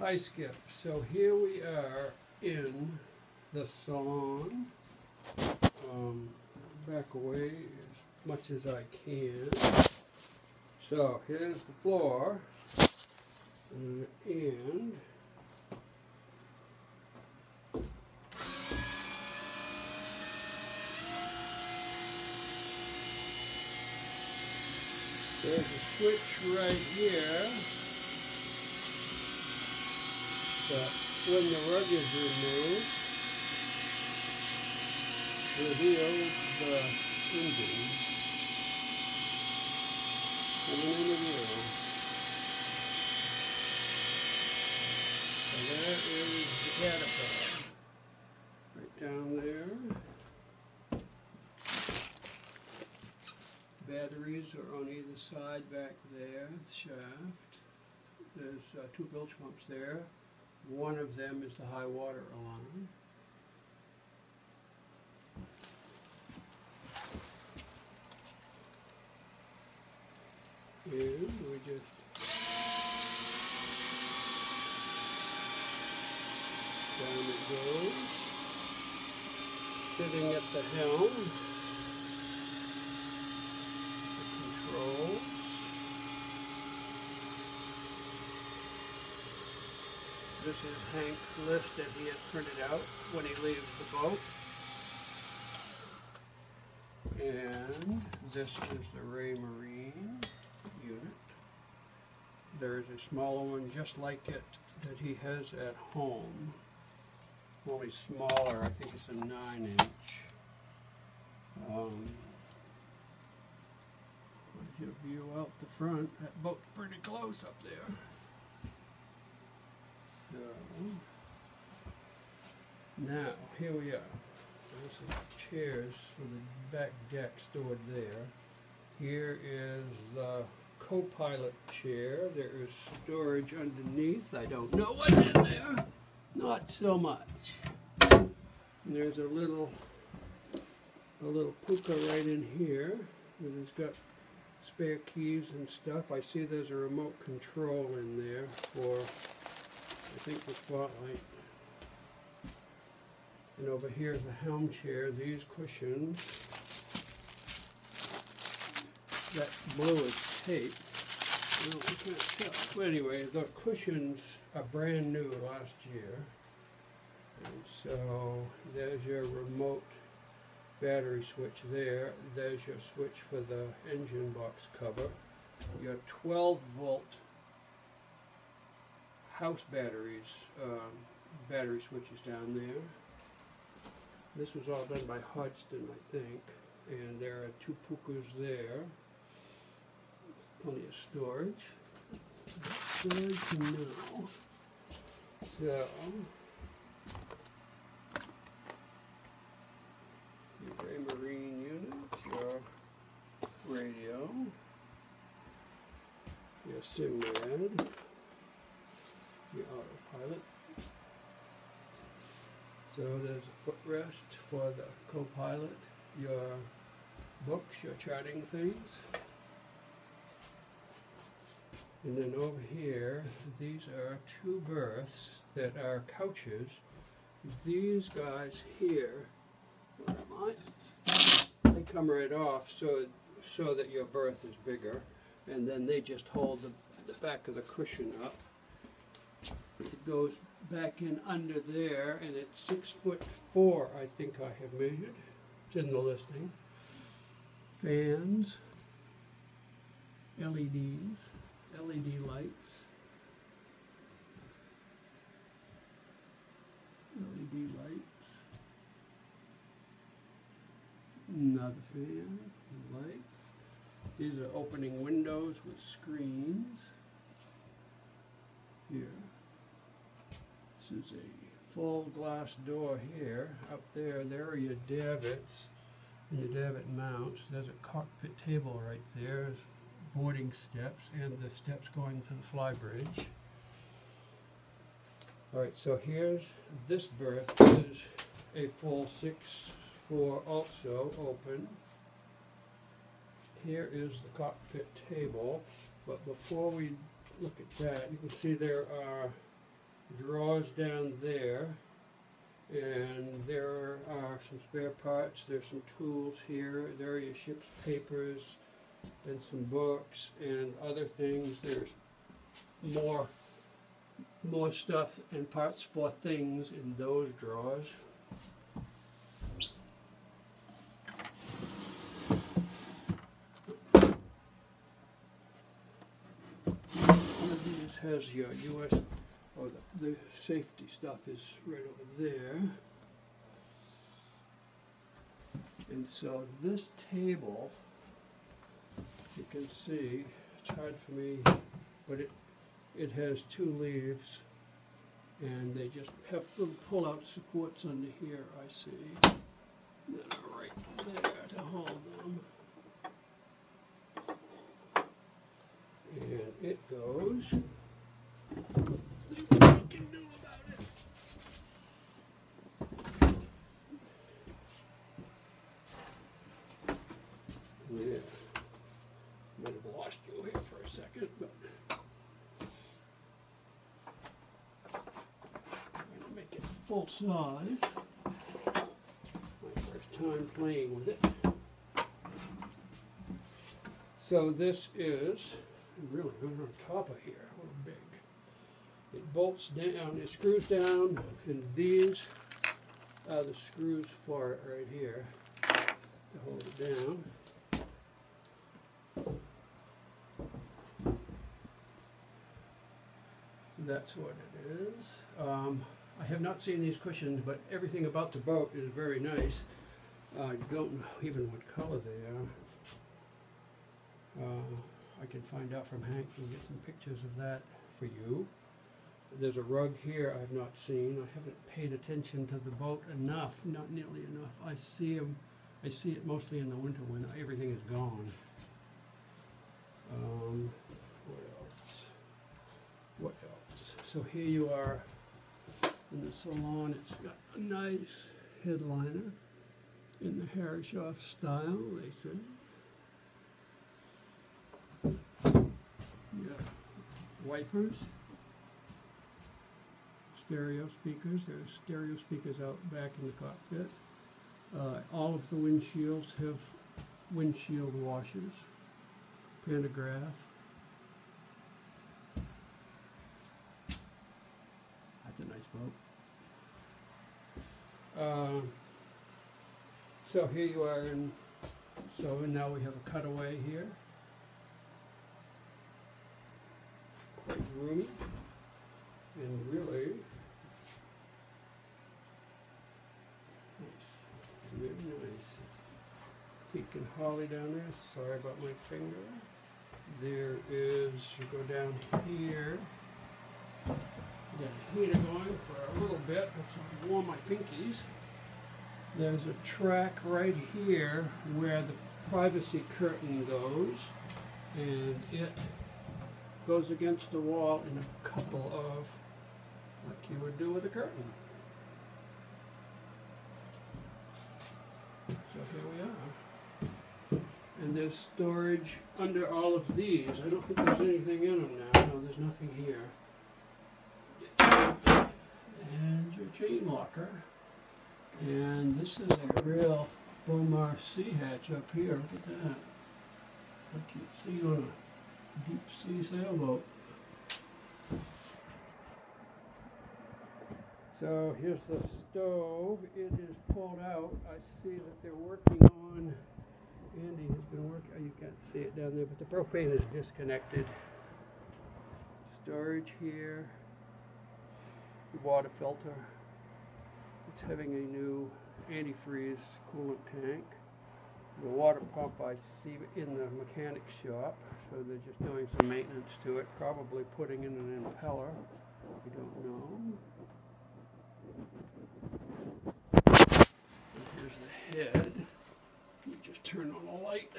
Hi Skip. So here we are in the salon. Um, back away as much as I can. So here's the floor. And there's a switch right here. But when the rug is removed, reveals the engine coming into view. So there is the Caterpillar. Right down there. Batteries are on either side back there, the shaft. There's uh, two bilge pumps there. One of them is the high water alarm. And we just down it goes. Sitting at the helm. The controls. This is Hank's list that he had printed out when he leaves the boat. And this is the Raymarine unit. There is a smaller one just like it that he has at home. Only smaller, I think it's a 9 inch. Um, you view out the front, that boat's pretty close up there. So, now, here we are. There's some chairs for the back deck stored there. Here is the co-pilot chair. There is storage underneath. I don't know what's in there. Not so much. And there's a little a little puka right in here. And it's got spare keys and stuff. I see there's a remote control in there for think the spotlight. And over here is the helm chair. These cushions. That blue is tape. Well, we can't tell. But anyway, the cushions are brand new last year. And so there's your remote battery switch there. There's your switch for the engine box cover. Your 12 volt house batteries, um, battery switches down there. This was all done by Hodgson, I think. And there are two pukas there. Plenty of storage. So, your Gray Marine unit, your radio, your SimRad, autopilot. So there's a footrest for the co-pilot, your books, your charting things. And then over here, these are two berths that are couches. These guys here, where am I? They come right off so so that your berth is bigger, and then they just hold the, the back of the cushion up. It goes back in under there, and it's six foot four, I think I have measured. It's in the listing. Fans, LEDs, LED lights, LED lights, another fan, lights. These are opening windows with screens. Here. This is a full glass door here. Up there, there are your davits and your davit mounts. There's a cockpit table right there. There's boarding steps and the steps going to the fly bridge. Alright, so here's this berth is a full six four also open. Here is the cockpit table, but before we look at that, you can see there are drawers down there. And there are some spare parts, there's some tools here, there are your ship's papers and some books and other things. There's more more stuff and parts for things in those drawers. Has your US, oh, the, the safety stuff is right over there. And so this table, you can see, it's hard for me, but it, it has two leaves and they just have little pull-out supports under here, I see, that are right there to hold them. And it goes, full size. My first time playing with it. So this is really right on top of here, a little big. It bolts down, it screws down, and these are the screws for it right here to hold it down. That's what it is. Um, I have not seen these cushions, but everything about the boat is very nice. I don't know even what color they are. Uh, I can find out from Hank and get some pictures of that for you. There's a rug here I've not seen. I haven't paid attention to the boat enough, not nearly enough. I see them. I see it mostly in the winter when everything is gone. Um, what else? What else? So here you are in the salon. It's got a nice headliner in the Herreshoff style, they say. Yeah. Wipers. Stereo speakers. There's stereo speakers out back in the cockpit. Uh, all of the windshields have windshield washers. Pantograph. That's a nice boat. Uh, so here you are in, so now we have a cutaway here. Quite roomy. And really, nice. Very nice. Holly down there. Sorry about my finger. There is, you go down here. Got a heater going for a little bit, which will warm my pinkies. There's a track right here where the privacy curtain goes, and it goes against the wall in a couple of, like you would do with a curtain. So here we are. And there's storage under all of these. I don't think there's anything in them now. No, there's nothing here. And your chain locker. And this is a real Bomar Sea Hatch up here. Look at that. Like you'd see on a deep sea sailboat. So here's the stove. It is pulled out. I see that they're working on. Andy has been working. Oh, you can't see it down there, but the propane is disconnected. Storage here. The water filter. It's having a new antifreeze coolant tank. The water pump I see in the mechanic shop, so they're just doing some maintenance to it, probably putting in an impeller. We don't know. And here's the head. Turn on the light.